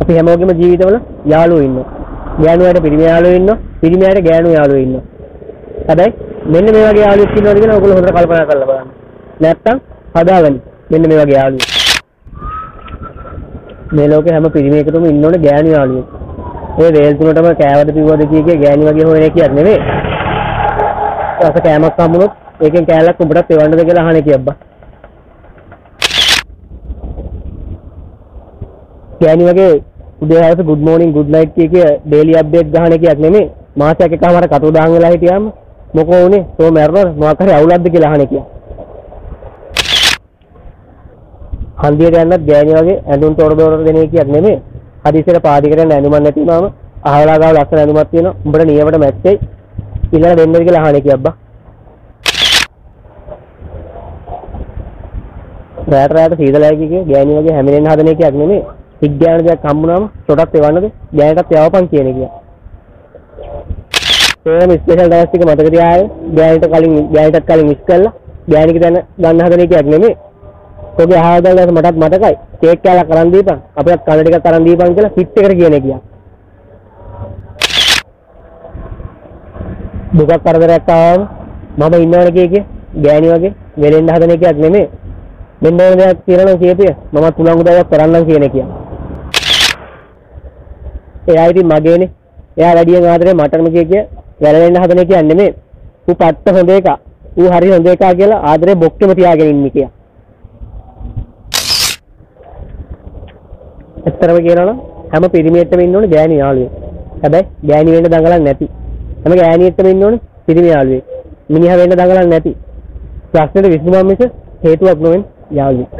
අපි හැමෝගෙම ජීවිතවල යාළුවෝ ඉන්නවා. ගෑනුයාට පිරිමි යාළුවෝ ඉන්නවා. පිරිමියාට ගෑනු යාළුවෝ ඉන්නවා. හැබැයි මෙන්න මේ වගේ යාළුවෙක් ඉන්නවද කියලා ඔයගොල්ලෝ හොඳට කල්පනා කරලා බලන්න. නැත්තම් හදාගන්න. මෙන්න මේ වගේ යාළුවෙක්. මේ ලෝකේ හැම පිරිමියෙකුටම ඉන්න ඕනේ ගෑනු යාළුවෙක්. ඔය වේල් තුනටම කෑවද පිව්වද කිය කිය ගෑනි වගේ හොයන එකක් නෙමෙයි. රස කෑමක් හම්බුනොත් ඒකෙන් කෑල්ලක් උඹටත් එවන්නද කියලා අහන එකක් ගෑනි වගේ උදේ හවස good morning good night කිය කිය daily update ගහන එකක් නෙමෙයි. මාසයක් එකමාර කටු දාන් වෙලා හිටියාම මොකෝ උනේ? තෝ මැරෙනවද? මොකක් හරි අවුලක්ද කියලා අහන එකක්. හන්දියට යන්නත් ගෑණි වගේ ඇඳුම් තොර දොර දෙන එකක් නෙමෙයි. හදිසියට පාදි කරන්න ඇඳුමක් නැති වුණාම අහවලා ගාව ලස්සන ඇඳුමක් තියෙනවා. උඹට නියමට මැච් වෙයි. ඊළඟ දෙන්නද කියලා අහන එකක් බා. රැට රැට සීතලයි කිය ගෑණි වගේ හැමිනෙන්න හදන එකක් නෙමෙයි. විද්‍යාන දෙයක් හම්බුනාම තොටත් එවන්නද ගෑනටත් යවපන් කියන එක. ඒම ස්පෙෂල් ඩයස් එක මතක තියාගෙන ගෑනිට කලින් ගෑනිටත් කලින් මිස් කරලා ගෑනික දැන ගන්න හදන එකක් නෙමෙයි. ඔගේ ආවදල් මටත් මතකයි. කේක් කෑල්ලක් අරන් දීපන්. අපිට කන ටිකක් අරන් දීපන් කියලා පිට් එකට කියන එක. දුකක් කරදරයක් ආවම මම ඉන්නවනේ කිය කිය ගෑණි වගේ වෙලෙන්න හදන එකක් නෙමෙයි. මෙන්න ඕන දෙයක් කියලා කියපිය මම තුලංගු දවස් කරන්නම් කියන එක. එයා ඉතින් මගේනේ. එයා වැඩියෙන් ආදරේ මටම කිය කිය වැළලෙන්න හදන එක නෙමෙයි. ඌ පට්ට හොඳ එක. ඌ හරි හොඳ එක කියලා ආදරේ බොක්කෙම තියාගෙන ඉන්නේ කියලා. ඇත්තරම කියනවනම් හැම පිරිමියෙක්ටම ඉන්න ඕනේ ගෑණි යාළුවෙක්. හැබැයි ගෑණි වෙන්න දඟලන්නේ නැති. හැම ගෑණියෙක්ටම ඉන්න ඕනේ පිරිමි යාළුවෙක්. මිනිහා වෙන්න දඟලන්නේ නැති. ප්‍රශ්නෙට විසඳුමක් මිස හේතුවක් නොවෙන යාළුවෙක්.